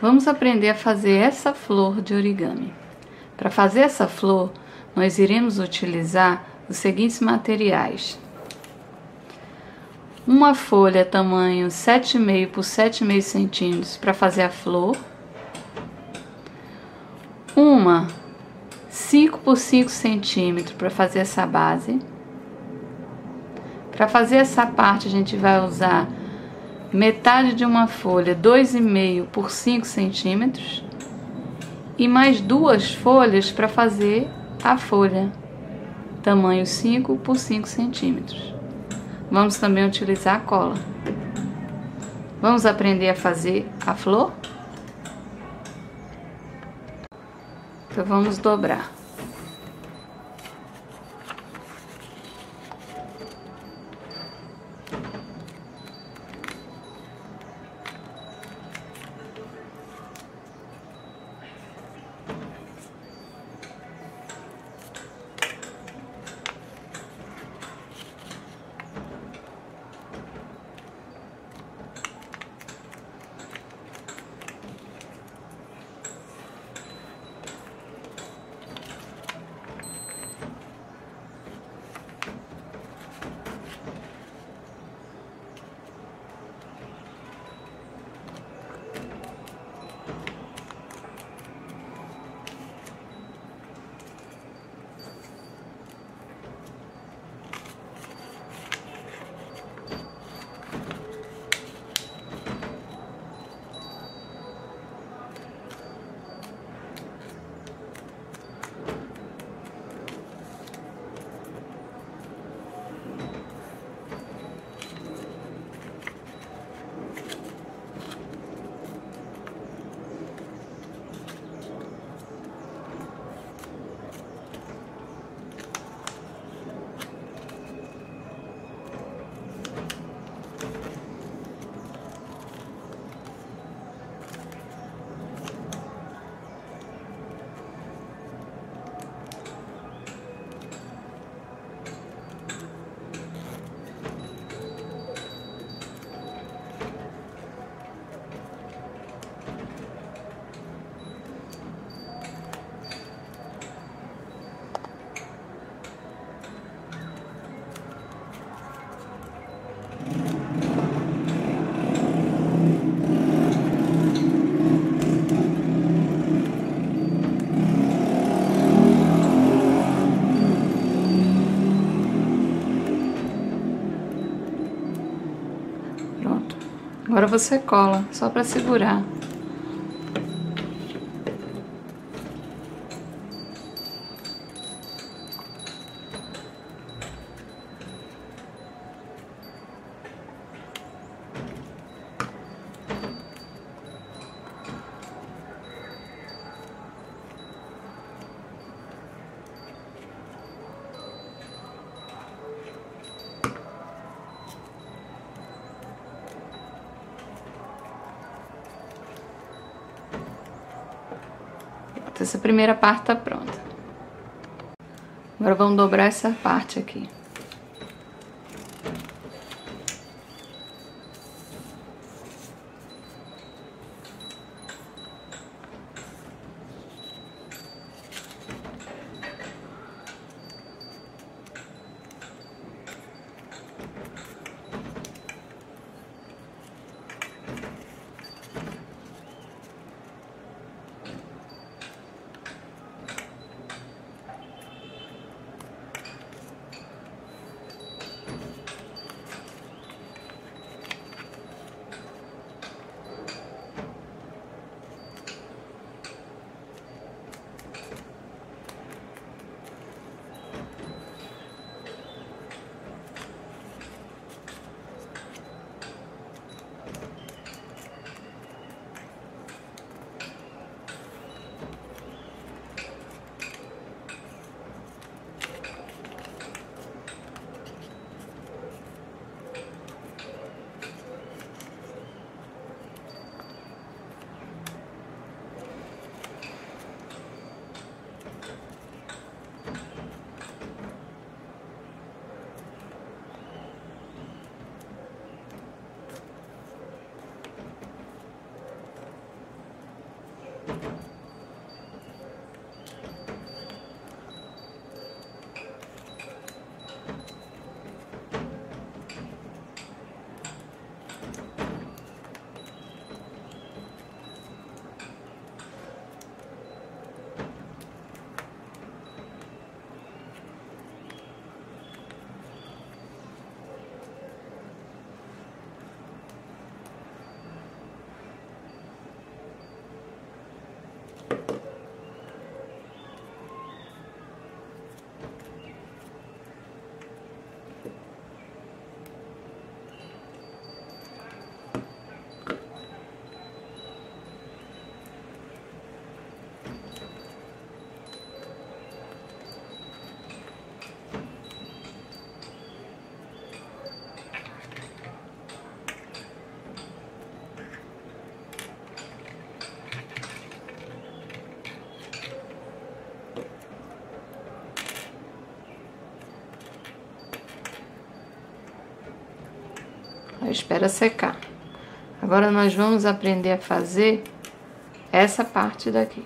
Vamos aprender a fazer essa flor de origami. Para fazer essa flor, nós iremos utilizar os seguintes materiais. Uma folha tamanho 7,5 por 7,5 centímetros para fazer a flor. Uma 5 por 5 centímetros para fazer essa base. Para fazer essa parte, a gente vai usar metade de uma folha 2,5 por 5 centímetros e mais duas folhas para fazer a folha, tamanho 5 por 5 centímetros. Vamos também utilizar a cola. Vamos aprender a fazer a flor? Então vamos dobrar. Agora você cola, só para segurar. Essa primeira parte tá pronta. Agora vamos dobrar essa parte aqui. Espera secar. Agora nós vamos aprender a fazer essa parte daqui.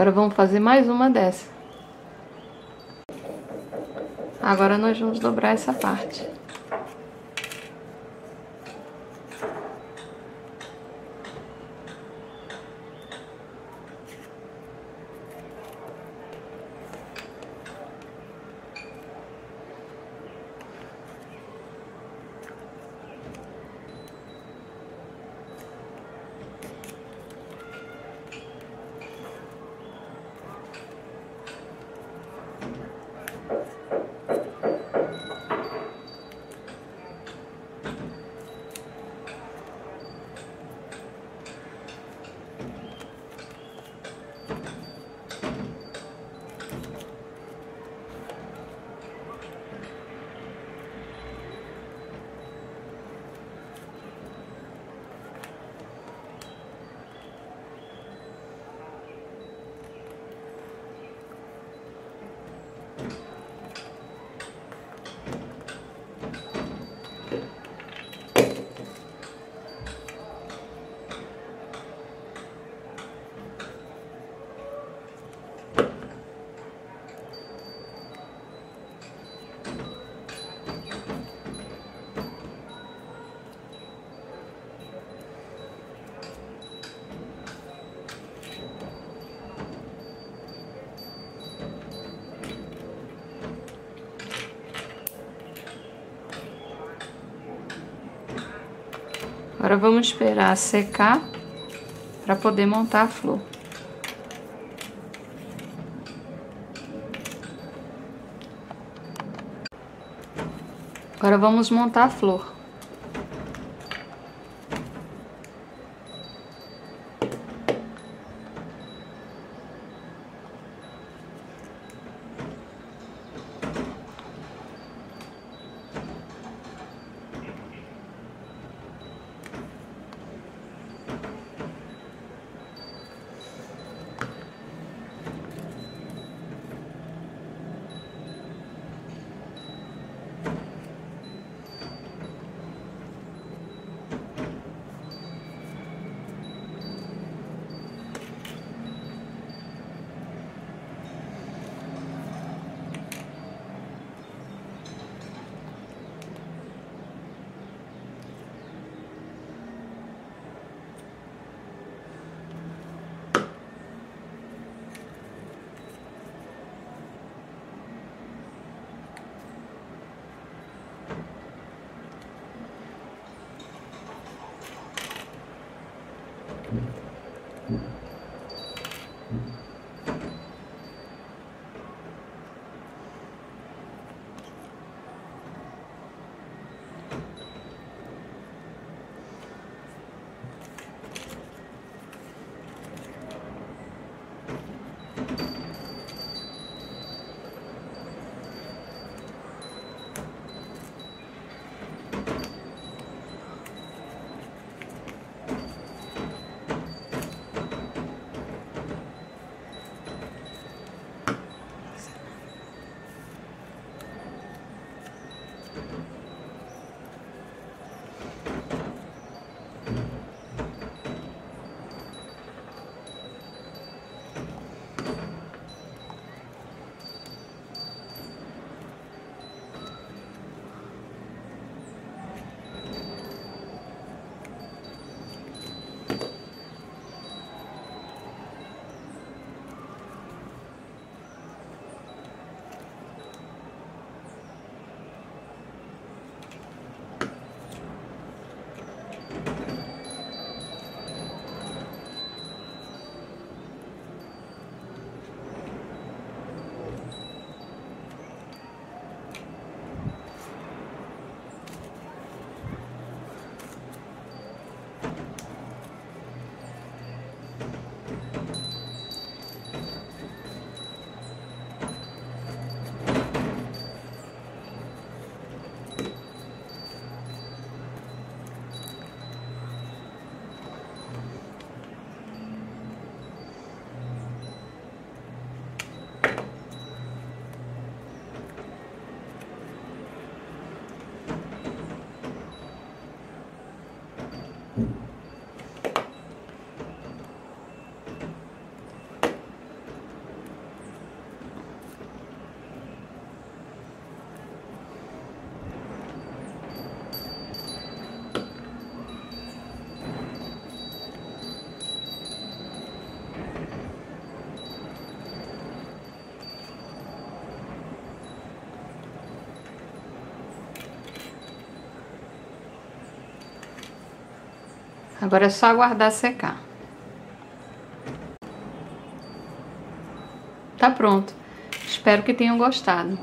Agora vamos fazer mais uma dessa. Agora nós vamos dobrar essa parte. Agora vamos esperar secar para poder montar a flor. Agora vamos montar a flor. Agora é só aguardar secar. Tá pronto. Espero que tenham gostado.